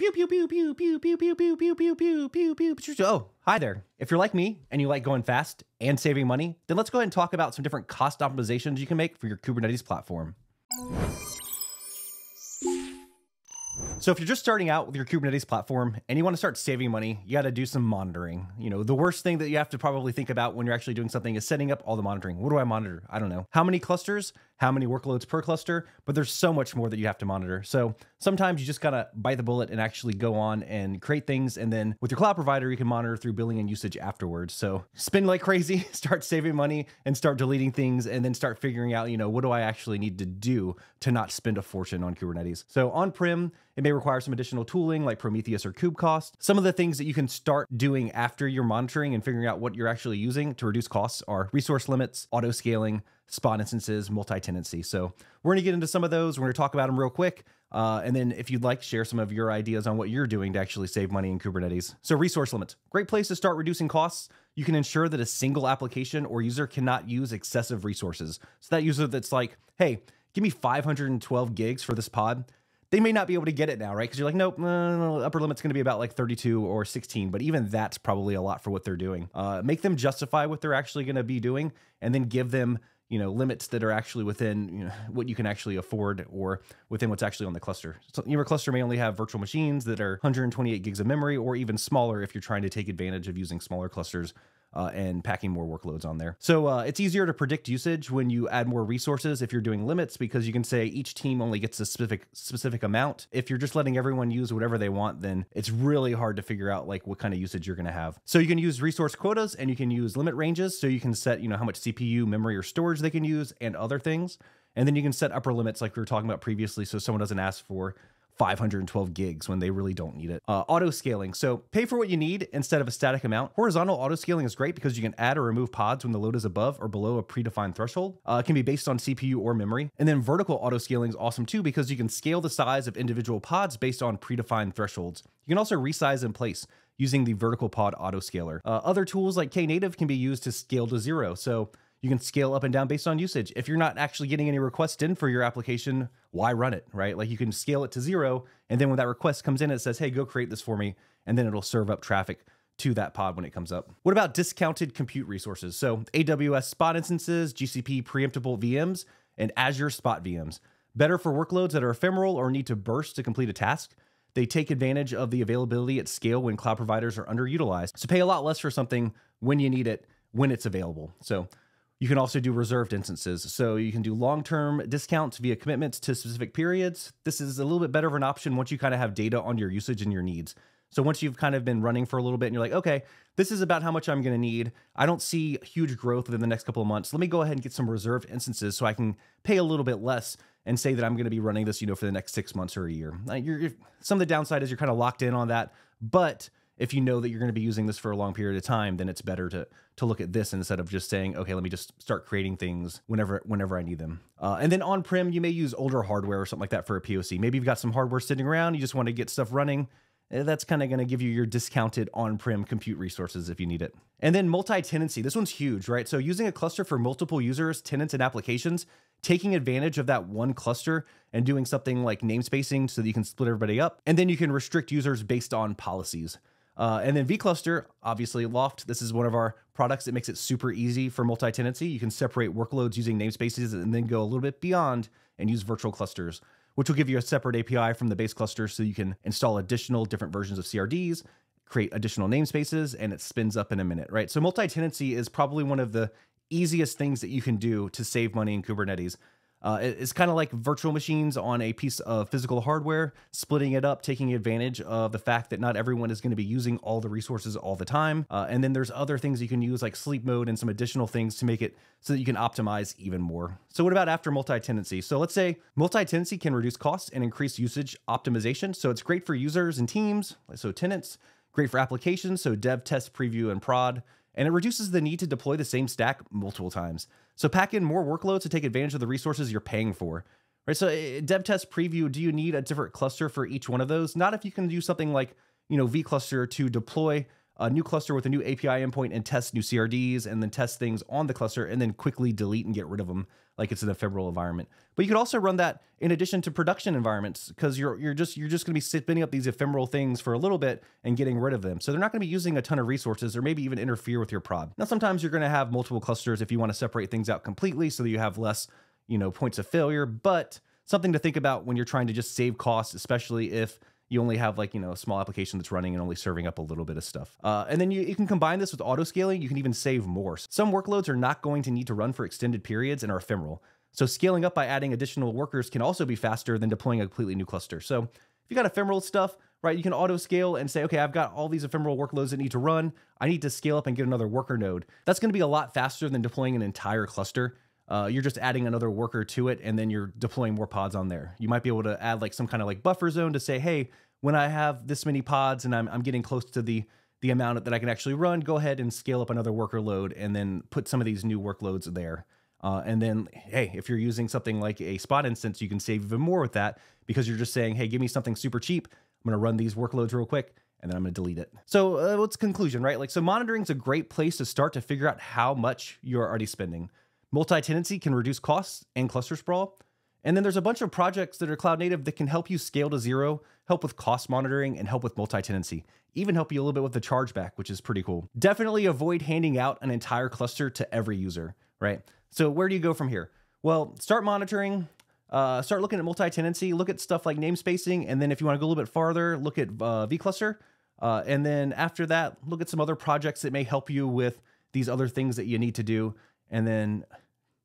pew pew pew pew pew pew pew pew pew pew pew pew pew. Oh, hi there. If you're like me and you like going fast and saving money, then let's go ahead and talk about some different cost optimizations you can make for your Kubernetes platform. So if you're just starting out with your Kubernetes platform and you want to start saving money, you got to do some monitoring. You know, the worst thing that you have to probably think about when you're actually doing something is setting up all the monitoring. What do I monitor? I don't know. How many clusters? How many workloads per cluster? But there's so much more that you have to monitor. So sometimes you just got to bite the bullet and actually go on and create things. And then with your cloud provider, you can monitor through billing and usage afterwards. So spend like crazy, start saving money and start deleting things and then start figuring out, you know, what do I actually need to do to not spend a fortune on Kubernetes? So on prem, it may require some additional tooling like Prometheus or KubeCost. Some of the things that you can start doing after you're monitoring and figuring out what you're actually using to reduce costs are resource limits, auto scaling, spot instances, multi-tenancy. So we're going to get into some of those. We're going to talk about them real quick. Uh, and then if you'd like, share some of your ideas on what you're doing to actually save money in Kubernetes. So resource limits, great place to start reducing costs. You can ensure that a single application or user cannot use excessive resources. So that user that's like, hey, give me 512 gigs for this pod they may not be able to get it now, right? Because you're like, nope, uh, upper limit's going to be about like 32 or 16, but even that's probably a lot for what they're doing. Uh, make them justify what they're actually going to be doing, and then give them you know limits that are actually within you know, what you can actually afford or within what's actually on the cluster. So your cluster may only have virtual machines that are 128 gigs of memory, or even smaller if you're trying to take advantage of using smaller clusters uh, and packing more workloads on there. So uh, it's easier to predict usage when you add more resources if you're doing limits because you can say each team only gets a specific specific amount. If you're just letting everyone use whatever they want, then it's really hard to figure out like what kind of usage you're going to have. So you can use resource quotas and you can use limit ranges. So you can set you know how much CPU, memory, or storage they can use and other things. And then you can set upper limits like we were talking about previously, so someone doesn't ask for 512 gigs when they really don't need it. Uh, auto scaling. So pay for what you need instead of a static amount. Horizontal auto scaling is great because you can add or remove pods when the load is above or below a predefined threshold. Uh, it can be based on CPU or memory. And then vertical auto scaling is awesome too because you can scale the size of individual pods based on predefined thresholds. You can also resize in place using the vertical pod autoscaler. Uh, other tools like Knative can be used to scale to zero. So you can scale up and down based on usage. If you're not actually getting any requests in for your application, why run it, right? Like you can scale it to zero. And then when that request comes in, it says, hey, go create this for me. And then it'll serve up traffic to that pod when it comes up. What about discounted compute resources? So AWS spot instances, GCP preemptible VMs, and Azure spot VMs. Better for workloads that are ephemeral or need to burst to complete a task. They take advantage of the availability at scale when cloud providers are underutilized. So pay a lot less for something when you need it, when it's available. So you can also do reserved instances. So you can do long term discounts via commitments to specific periods. This is a little bit better of an option once you kind of have data on your usage and your needs. So once you've kind of been running for a little bit and you're like, okay, this is about how much I'm going to need. I don't see huge growth within the next couple of months. Let me go ahead and get some reserved instances so I can pay a little bit less and say that I'm going to be running this, you know, for the next six months or a year. You're, some of the downside is you're kind of locked in on that, but if you know that you're going to be using this for a long period of time, then it's better to to look at this instead of just saying, okay, let me just start creating things whenever whenever I need them. Uh, and then on prem, you may use older hardware or something like that for a POC. Maybe you've got some hardware sitting around, you just want to get stuff running. Eh, that's kind of going to give you your discounted on-prem compute resources if you need it. And then multi-tenancy. This one's huge, right? So using a cluster for multiple users, tenants, and applications, taking advantage of that one cluster and doing something like namespacing so that you can split everybody up. And then you can restrict users based on policies. Uh, and then vCluster, obviously Loft, this is one of our products that makes it super easy for multi-tenancy. You can separate workloads using namespaces and then go a little bit beyond and use virtual clusters, which will give you a separate API from the base cluster so you can install additional different versions of CRDs, create additional namespaces, and it spins up in a minute, right? So multi-tenancy is probably one of the easiest things that you can do to save money in Kubernetes. Uh, it's kind of like virtual machines on a piece of physical hardware, splitting it up, taking advantage of the fact that not everyone is going to be using all the resources all the time. Uh, and then there's other things you can use like sleep mode and some additional things to make it so that you can optimize even more. So what about after multi-tenancy? So let's say multi-tenancy can reduce costs and increase usage optimization. So it's great for users and teams, so tenants, great for applications, so dev, test, preview, and prod and it reduces the need to deploy the same stack multiple times. So pack in more workloads to take advantage of the resources you're paying for. Right? So eh, dev test preview, do you need a different cluster for each one of those? Not if you can do something like, you know, vCluster to deploy a new cluster with a new API endpoint and test new CRDs and then test things on the cluster and then quickly delete and get rid of them like it's an ephemeral environment. But you could also run that in addition to production environments because you're you're just you're just going to be spinning up these ephemeral things for a little bit and getting rid of them. So they're not going to be using a ton of resources or maybe even interfere with your prod. Now sometimes you're going to have multiple clusters if you want to separate things out completely so that you have less, you know, points of failure, but something to think about when you're trying to just save costs, especially if you only have like you know a small application that's running and only serving up a little bit of stuff. Uh, and then you, you can combine this with auto scaling you can even save more. Some workloads are not going to need to run for extended periods and are ephemeral. So scaling up by adding additional workers can also be faster than deploying a completely new cluster. So if you got ephemeral stuff right you can auto scale and say okay i've got all these ephemeral workloads that need to run. I need to scale up and get another worker node. That's going to be a lot faster than deploying an entire cluster uh, you're just adding another worker to it and then you're deploying more pods on there. You might be able to add like some kind of like buffer zone to say, hey, when I have this many pods and I'm, I'm getting close to the the amount that I can actually run, go ahead and scale up another worker load and then put some of these new workloads there. Uh, and then, hey, if you're using something like a spot instance, you can save even more with that because you're just saying, hey, give me something super cheap. I'm going to run these workloads real quick and then I'm going to delete it. So, uh, what's conclusion, right? Like, so monitoring is a great place to start to figure out how much you're already spending. Multi tenancy can reduce costs and cluster sprawl. And then there's a bunch of projects that are cloud native that can help you scale to zero, help with cost monitoring, and help with multi tenancy. Even help you a little bit with the chargeback, which is pretty cool. Definitely avoid handing out an entire cluster to every user, right? So, where do you go from here? Well, start monitoring, uh, start looking at multi tenancy, look at stuff like namespacing, and then if you want to go a little bit farther, look at uh, vCluster. Uh, and then after that, look at some other projects that may help you with these other things that you need to do and then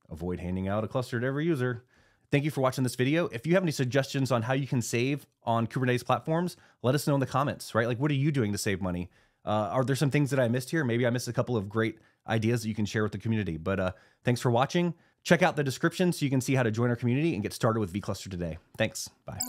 avoid handing out a cluster to every user. Thank you for watching this video. If you have any suggestions on how you can save on Kubernetes platforms, let us know in the comments, right? Like, what are you doing to save money? Uh, are there some things that I missed here? Maybe I missed a couple of great ideas that you can share with the community. But uh, thanks for watching. Check out the description so you can see how to join our community and get started with vCluster today. Thanks. Bye.